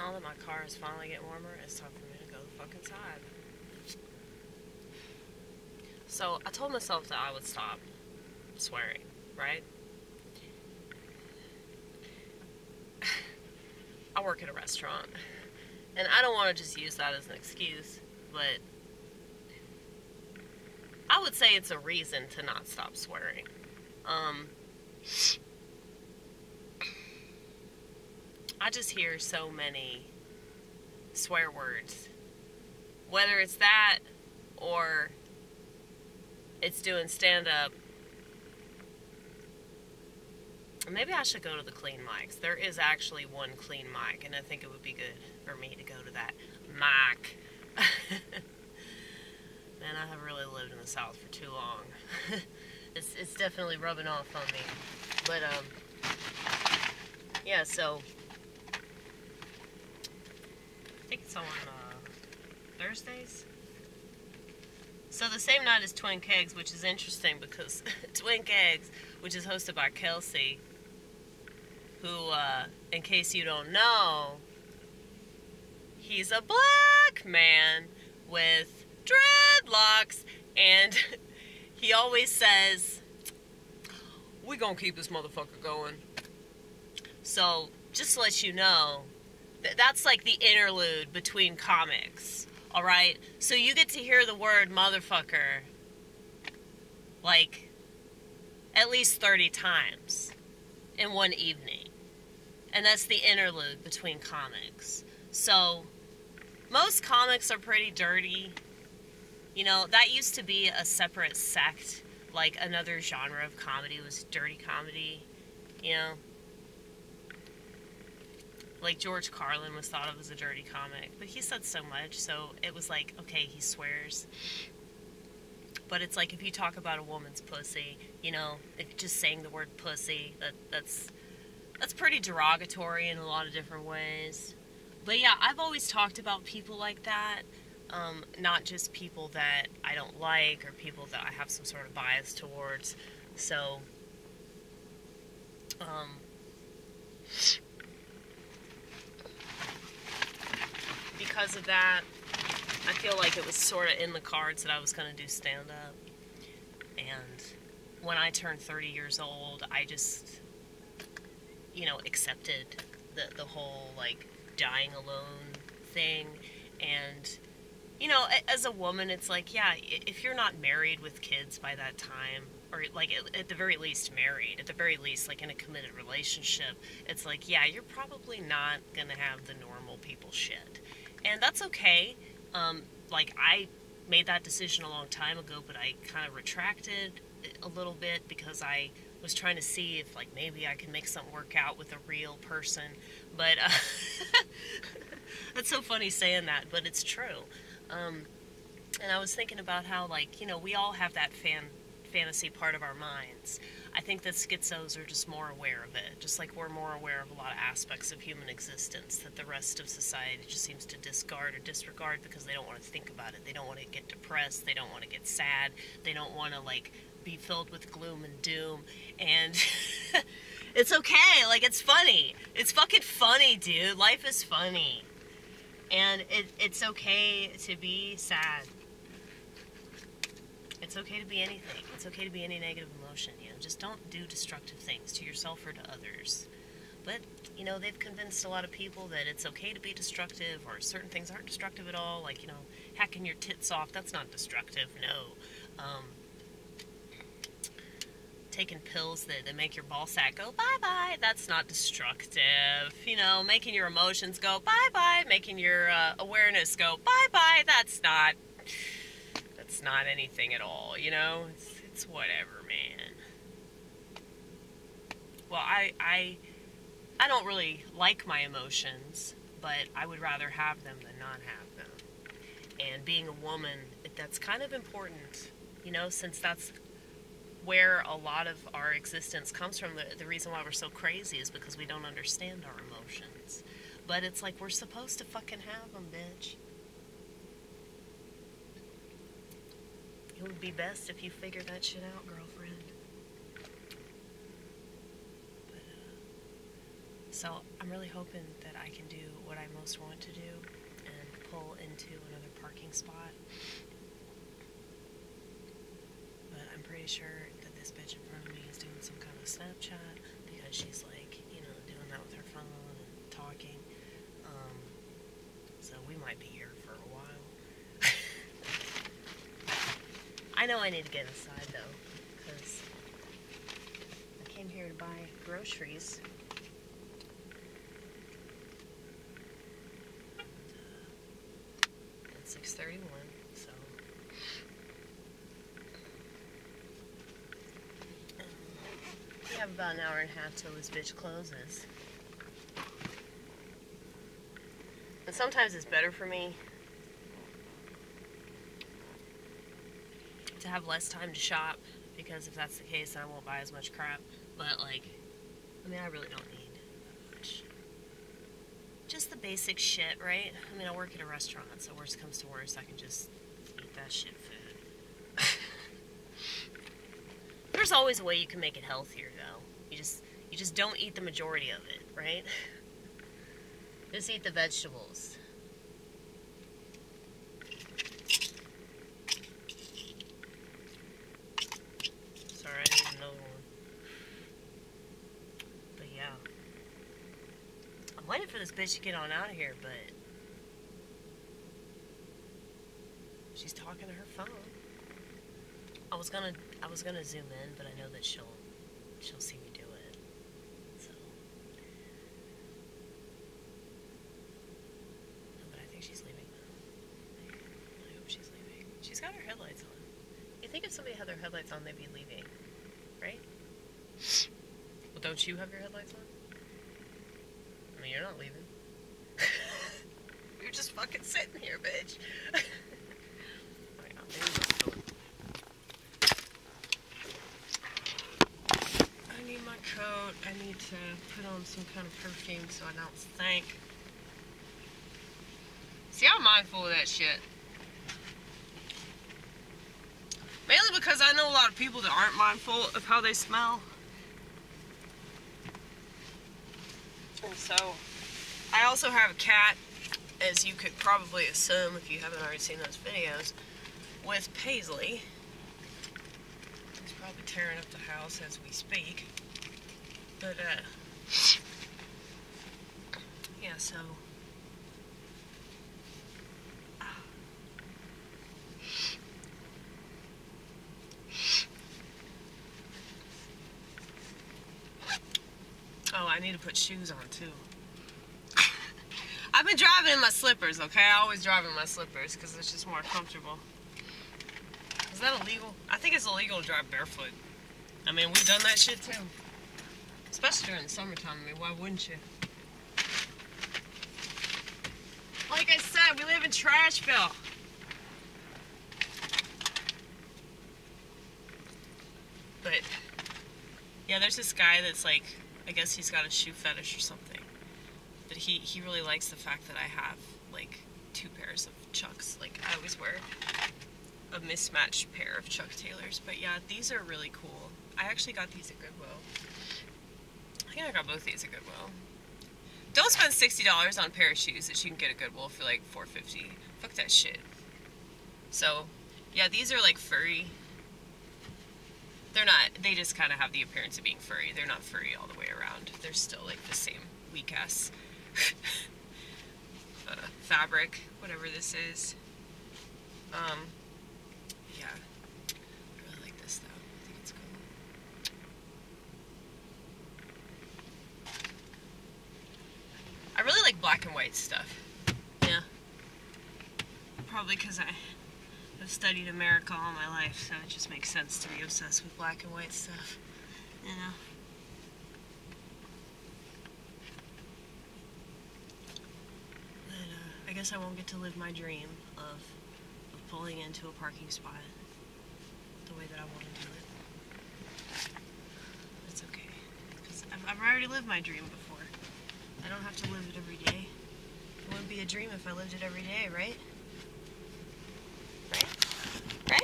now that my car is finally getting warmer, it's time for me to go the fuck inside. So I told myself that I would stop swearing, right? I work at a restaurant. And I don't want to just use that as an excuse, but I would say it's a reason to not stop swearing. Um, I just hear so many swear words. Whether it's that or it's doing stand up. Maybe I should go to the clean mics. There is actually one clean mic, and I think it would be good for me to go to that mic. Man, I have really lived in the South for too long. it's, it's definitely rubbing off on me. But, um, yeah, so, think it's on uh, Thursdays. So the same night as Twin Kegs, which is interesting because Twin Kegs, which is hosted by Kelsey, who, uh, in case you don't know, he's a black man with dreadlocks, and he always says, "We gonna keep this motherfucker going." So just to let you know, th- that's like the interlude between comics. All right, so you get to hear the word motherfucker like at least 30 times in one evening. And that's the interlude between comics. So, most comics are pretty dirty. You know, that used to be a separate sect. Like another genre of comedy was dirty comedy. You know? Like George Carlin was thought of as a dirty comic, but he said so much, so it was like, okay, he swears. But it's like if you talk about a woman's pussy, you know, if just saying the word pussy, that that's that's pretty derogatory in a lot of different ways. But yeah, I've always talked about people like that. Um, not just people that I don't like or people that I have some sort of bias towards. So, um, because of that, I feel like it was sort of in the cards that I was going to do stand up. And when I turned 30 years old, I just, you know, accepted the, the whole like dying alone thing. And, you know, as a woman, it's like, yeah, if you're not married with kids by that time, or like at, the very least married, at the very least like in a committed relationship, it's like, yeah, you're probably not going to have the normal people shit and that's okay. Um, like I made that decision a long time ago, but I kind of retracted a little bit because I was trying to see if like maybe I can make something work out with a real person. But uh, that's so funny saying that, but it's true. Um, and I was thinking about how like you know we all have that fan fantasy part of our minds. I think that schizos are just more aware of it, just like we're more aware of a lot of aspects of human existence that the rest of society just seems to discard or disregard because they don't want to think about it. They don't want to get depressed. They don't want to get sad. They don't want to like be filled with gloom and doom. And it's okay. Like it's funny. It's fucking funny, dude. Life is funny. And it, it's okay to be sad. It's okay to be anything. It's okay to be any negative emotion. You know, just don't do destructive things to yourself or to others. But you know, they've convinced a lot of people that it's okay to be destructive, or certain things aren't destructive at all. Like you know, hacking your tits off. That's not destructive. No. Um, taking pills that, that make your ball sack go bye bye. That's not destructive. You know, making your emotions go bye bye. Making your uh, awareness go bye bye. That's not not anything at all, you know? It's, it's whatever, man. Well, I, I, I don't really like my emotions, but I would rather have them than not have them. And being a woman, that's kind of important, you know, since that's where a lot of our existence comes from. The, the reason why we're so crazy is because we don't understand our emotions. But it's like we're supposed to fucking have them, bitch. It would be best if you figured that shit out, girlfriend. But, uh, so I'm really hoping that I can do what I most want to do and pull into another parking spot. But I'm pretty sure that this bitch in front of me is doing some kind of Snapchat because she's like, you know, doing that with her phone and talking. Um, so we might be here for a while. I know I need to get inside though, because I came here to buy groceries. It's six thirty-one, so. We have about an hour and a half till this bitch closes. And sometimes it's better for me to have less time to shop because if that's the case, I won't buy as much crap. But like, I mean, I really don't need that much. Just the basic shit, right? I mean, I work at a restaurant, so worst comes to worst, I can just eat that shit food. There's always a way you can make it healthier, though. You just you just don't eat the majority of it, right? Just eat the vegetables. Sorry, I need another one. But yeah. I'm waiting for this bitch to get on out of here, but she's talking to her phone. I was gonna I was gonna zoom in, but I know that she'll she'll see me do it. So No, but I think she's leaving now. I hope she's leaving. She's got her headlights on. You think if somebody had their headlights on, they'd be leaving, right? Well, don't you have your headlights on? I mean, you're not leaving. you're just fucking sitting here, bitch. Wait, I'll maybe just go- I need my coat. I need to put on some kind of perfume so I don't stink. See, I'm mindful of that shit. Mainly because I know a lot of people that aren't mindful of how they smell. And so, I also have a cat, as you could probably assume if you haven't already seen those videos, with Paisley. He's probably tearing up the house as we speak. But, uh, yeah, so. Oh, I need to put shoes on too. I've been driving in my slippers, okay? I always drive in my slippers because it's just more comfortable. Is that illegal? I think it's illegal to drive barefoot. I mean, we've done that shit too. Especially during the summertime. I mean, why wouldn't you? Like I said, we live in Trashville. But, yeah, there's this guy that's like, I guess he's got a shoe fetish or something. But he, he really likes the fact that I have, like, two pairs of Chucks. Like, I always wear a mismatched pair of Chuck Taylors. But yeah, these are really cool. I actually got these at Goodwill. I think I got both these at Goodwill. Don't spend sixty dollars on a pair of shoes that you can get at Goodwill for like four fifty. Fuck that shit. So, yeah, these are like furry. They're not. They just kind of have the appearance of being furry. They're not furry all the way around. They're still like the same weak ass uh, fabric, whatever this is. Um, yeah. I really like this though. I think it's cool. I really like black and white stuff. Yeah. Probably because I have studied America all my life, so it just makes sense to be obsessed with black and white stuff. You know? But, uh, I guess I won't get to live my dream of, of pulling into a parking spot the way that I want to do it. It's okay. Because I've, I've already lived my dream before. I don't have to live it every day. It wouldn't be a dream if I lived it every day, right?